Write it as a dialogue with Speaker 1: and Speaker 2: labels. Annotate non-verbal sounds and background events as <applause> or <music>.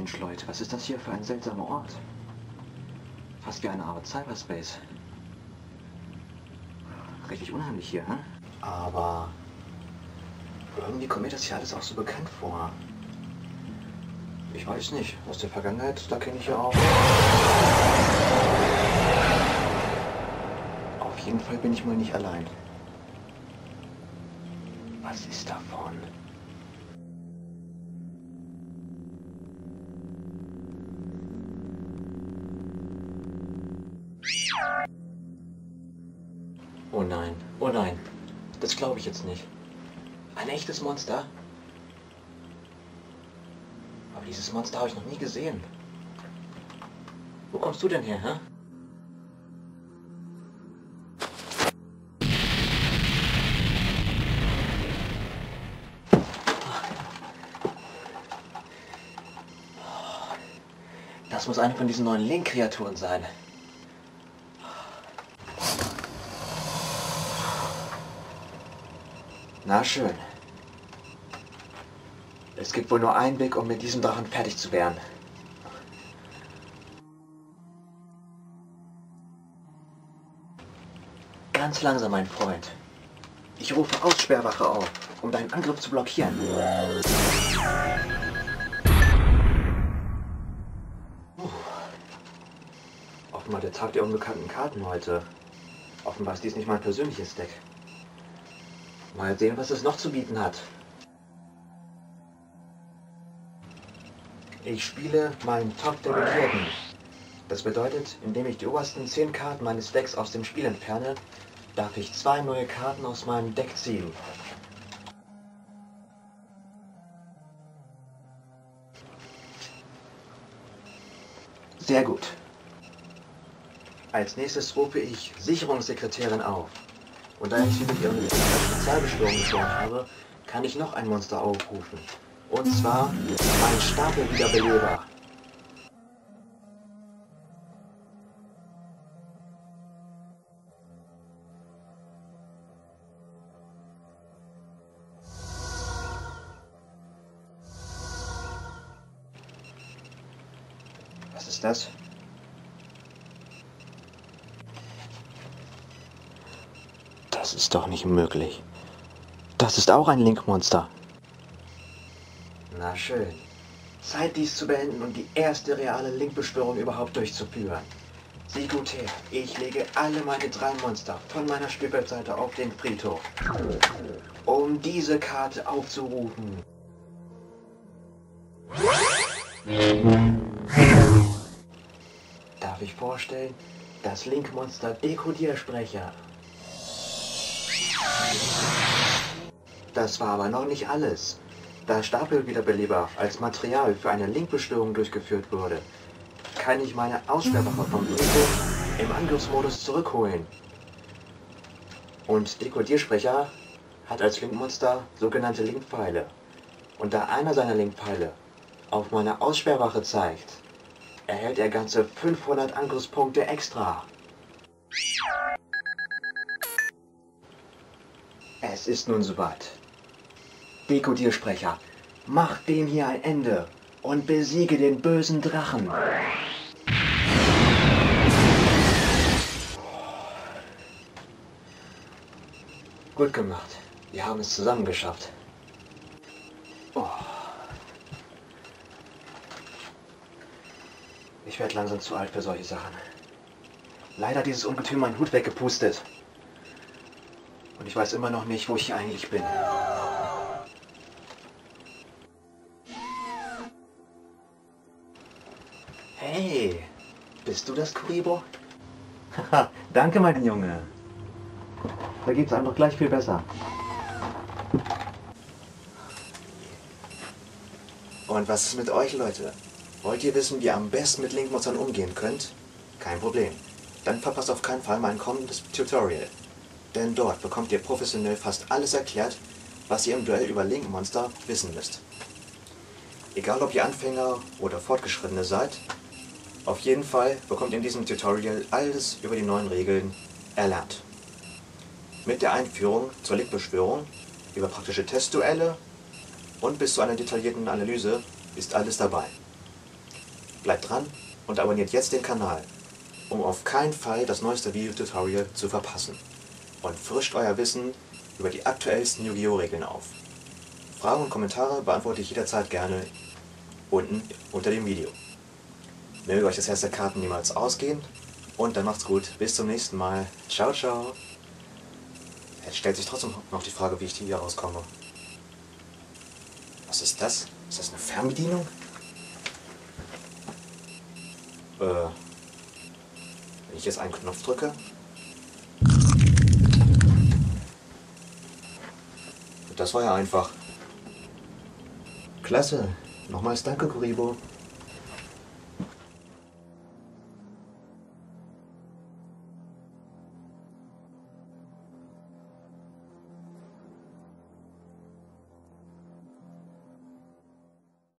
Speaker 1: Mensch, Leute, was ist das hier für ein seltsamer Ort? Fast wie eine Art Cyberspace. Richtig unheimlich hier, hä? Aber irgendwie kommt mir das hier alles auch so bekannt vor. Ich weiß nicht. Aus der Vergangenheit, da kenne ich ja auch. Auf jeden Fall bin ich mal nicht allein. Was ist davon? Oh nein, oh nein. Das glaube ich jetzt nicht. Ein echtes Monster? Aber dieses Monster habe ich noch nie gesehen. Wo kommst du denn her, hä? Das muss eine von diesen neuen Link-Kreaturen sein. Na schön. Es gibt wohl nur einen Weg, um mit diesem Drachen fertig zu werden. Ganz langsam, mein Freund. Ich rufe Aussperrwache auf, um deinen Angriff zu blockieren. Offenbar der Tag der unbekannten Karten heute. Offenbar ist dies nicht mein persönliches Deck. Mal sehen, was es noch zu bieten hat. Ich spiele meinen Top der Begierden. Das bedeutet, indem ich die obersten 10 Karten meines Decks aus dem Spiel entferne, darf ich zwei neue Karten aus meinem Deck ziehen. Sehr gut. Als nächstes rufe ich Sicherungssekretärin auf. Und da ich sie mit ihren Spezialbeschwörung geschworen habe, kann ich noch ein Monster aufrufen. Und zwar ein Stapelwiederbeleber. Was ist das? Das ist doch nicht möglich. Das ist auch ein Link-Monster. Na schön. Zeit dies zu beenden und die erste reale Link-Beschwörung überhaupt durchzuführen. Sieh gut her, ich lege alle meine drei Monster von meiner Spielfeldseite auf den Friedhof, um diese Karte aufzurufen. Darf ich vorstellen, das Link-Monster Dekodiersprecher. Das war aber noch nicht alles. Da Stapelwiederbeleber als Material für eine Linkbestörung durchgeführt wurde, kann ich meine Aussperrwache vom Friedhof im Angriffsmodus zurückholen. Und Dekodiersprecher hat als Linkmonster sogenannte Linkpfeile. Und da einer seiner Linkpfeile auf meine Aussperrwache zeigt, erhält er ganze 500 Angriffspunkte extra. Es ist nun soweit. Dekodiersprecher, mach dem hier ein Ende und besiege den bösen Drachen. Gut gemacht. Wir haben es zusammen geschafft. Oh. Ich werde langsam zu alt für solche Sachen. Leider hat dieses Ungetüm meinen Hut weggepustet. Und ich weiß immer noch nicht, wo ich eigentlich bin. Hey, bist du das Kuribo? Haha, <laughs> danke, mein Junge. Da geht's einem doch gleich viel besser. Und was ist mit euch, Leute? Wollt ihr wissen, wie ihr am besten mit Linkmonstern umgehen könnt? Kein Problem. Dann verpasst auf keinen Fall mein kommendes Tutorial. Denn dort bekommt ihr professionell fast alles erklärt, was ihr im Duell über Link-Monster wissen müsst. Egal ob ihr Anfänger oder Fortgeschrittene seid, auf jeden Fall bekommt ihr in diesem Tutorial alles über die neuen Regeln erlernt. Mit der Einführung zur Link-Beschwörung, über praktische Testduelle und bis zu einer detaillierten Analyse ist alles dabei. Bleibt dran und abonniert jetzt den Kanal, um auf keinen Fall das neueste Videotutorial zu verpassen. Und frischt euer Wissen über die aktuellsten Yu-Gi-Oh! Regeln auf. Fragen und Kommentare beantworte ich jederzeit gerne unten unter dem Video. Möge euch das Herz der Karten niemals ausgehen und dann macht's gut. Bis zum nächsten Mal. Ciao, ciao. Jetzt stellt sich trotzdem noch die Frage, wie ich hier rauskomme. Was ist das? Ist das eine Fernbedienung? Äh, wenn ich jetzt einen Knopf drücke. Das war ja einfach. Klasse. Nochmals danke, Kuribo.